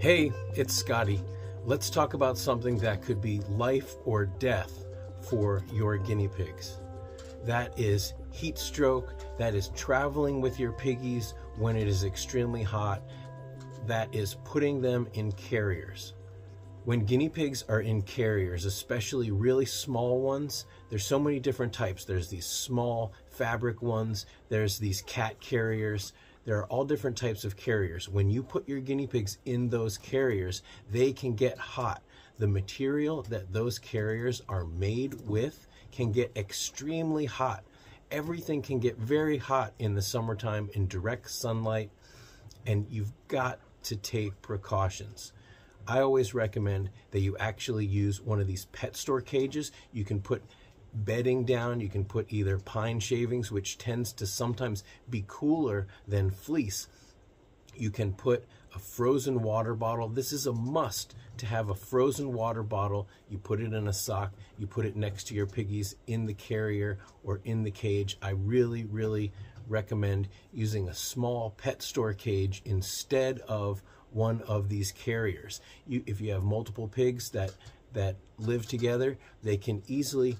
Hey, it's Scotty. Let's talk about something that could be life or death for your guinea pigs. That is heat stroke, that is traveling with your piggies when it is extremely hot, that is putting them in carriers. When guinea pigs are in carriers, especially really small ones, there's so many different types. There's these small fabric ones, there's these cat carriers, there are all different types of carriers. When you put your guinea pigs in those carriers, they can get hot. The material that those carriers are made with can get extremely hot. Everything can get very hot in the summertime in direct sunlight, and you've got to take precautions. I always recommend that you actually use one of these pet store cages. You can put bedding down. You can put either pine shavings, which tends to sometimes be cooler than fleece. You can put a frozen water bottle. This is a must to have a frozen water bottle. You put it in a sock, you put it next to your piggies in the carrier or in the cage. I really, really recommend using a small pet store cage instead of one of these carriers. You, if you have multiple pigs that, that live together, they can easily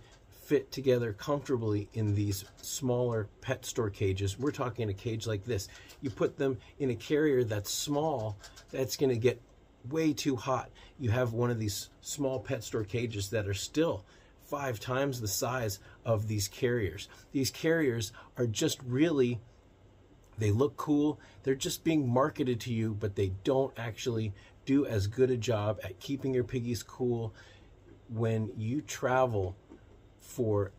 fit together comfortably in these smaller pet store cages. We're talking a cage like this. You put them in a carrier that's small, that's going to get way too hot. You have one of these small pet store cages that are still five times the size of these carriers. These carriers are just really, they look cool. They're just being marketed to you, but they don't actually do as good a job at keeping your piggies cool. When you travel for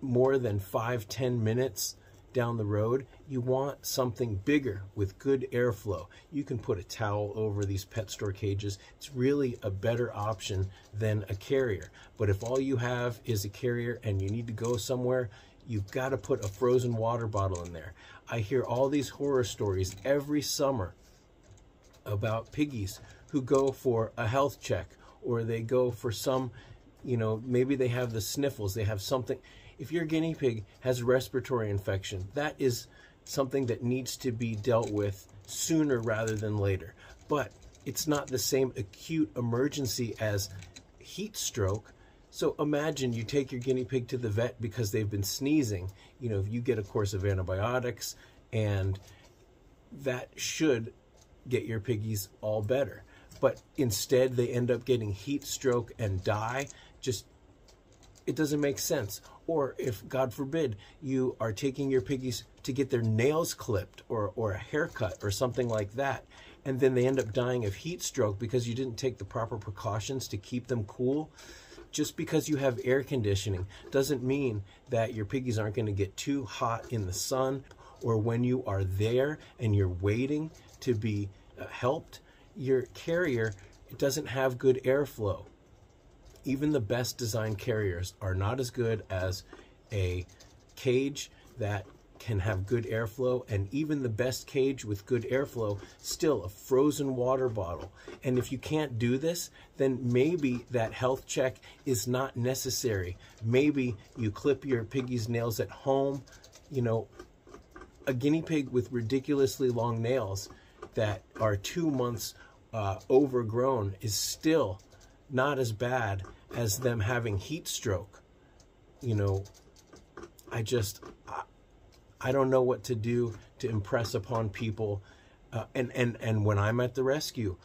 more than five, ten minutes down the road, you want something bigger with good airflow. You can put a towel over these pet store cages. It's really a better option than a carrier. But if all you have is a carrier and you need to go somewhere, you've got to put a frozen water bottle in there. I hear all these horror stories every summer about piggies who go for a health check or they go for some you know, maybe they have the sniffles, they have something. If your guinea pig has respiratory infection, that is something that needs to be dealt with sooner rather than later. But it's not the same acute emergency as heat stroke. So imagine you take your guinea pig to the vet because they've been sneezing. You know, if you get a course of antibiotics and that should get your piggies all better. But instead they end up getting heat stroke and die just it doesn't make sense. Or if, God forbid, you are taking your piggies to get their nails clipped or, or a haircut or something like that, and then they end up dying of heat stroke because you didn't take the proper precautions to keep them cool. Just because you have air conditioning doesn't mean that your piggies aren't going to get too hot in the sun or when you are there and you're waiting to be uh, helped, your carrier doesn't have good airflow even the best designed carriers are not as good as a cage that can have good airflow and even the best cage with good airflow still a frozen water bottle. And if you can't do this then maybe that health check is not necessary. Maybe you clip your piggy's nails at home you know a guinea pig with ridiculously long nails that are two months uh, overgrown is still not as bad as them having heat stroke. You know, I just, I, I don't know what to do to impress upon people. Uh, and, and, and when I'm at the rescue,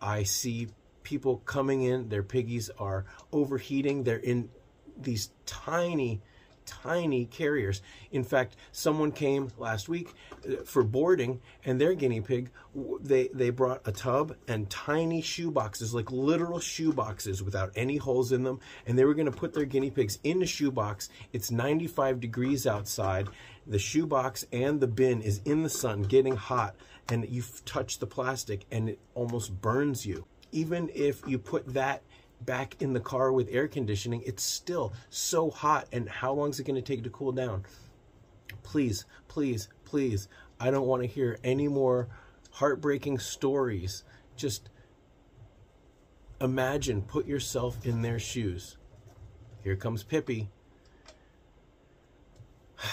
I see people coming in, their piggies are overheating. They're in these tiny, tiny carriers. In fact, someone came last week uh, for boarding and their guinea pig, they, they brought a tub and tiny shoe boxes, like literal shoe boxes without any holes in them. And they were going to put their guinea pigs in the shoe box. It's 95 degrees outside. The shoe box and the bin is in the sun getting hot and you touch the plastic and it almost burns you. Even if you put that back in the car with air conditioning, it's still so hot. And how long is it going to take to cool down? Please, please, please, I don't want to hear any more heartbreaking stories. Just imagine, put yourself in their shoes. Here comes Pippi.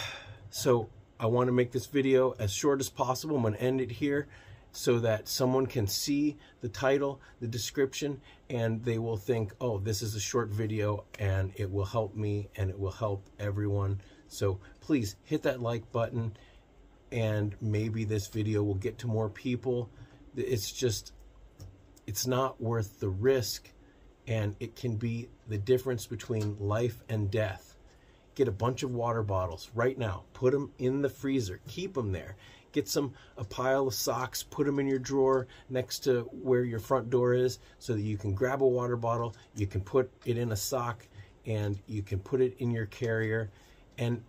So I want to make this video as short as possible. I'm going to end it here. So that someone can see the title, the description, and they will think, oh, this is a short video and it will help me and it will help everyone. So please hit that like button and maybe this video will get to more people. It's just, it's not worth the risk and it can be the difference between life and death. Get a bunch of water bottles right now, put them in the freezer, keep them there get some a pile of socks, put them in your drawer next to where your front door is so that you can grab a water bottle, you can put it in a sock and you can put it in your carrier. And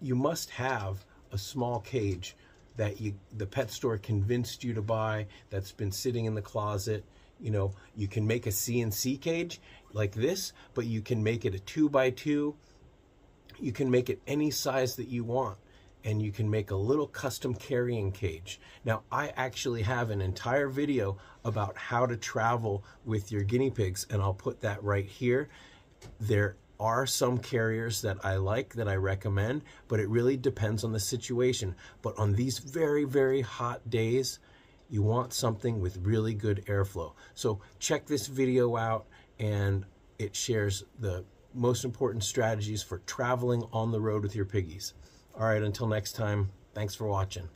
you must have a small cage that you the pet store convinced you to buy that's been sitting in the closet. You know you can make a C&C cage like this but you can make it a two by two. You can make it any size that you want and you can make a little custom carrying cage. Now, I actually have an entire video about how to travel with your guinea pigs, and I'll put that right here. There are some carriers that I like, that I recommend, but it really depends on the situation. But on these very, very hot days, you want something with really good airflow. So check this video out, and it shares the most important strategies for traveling on the road with your piggies. All right, until next time, thanks for watching.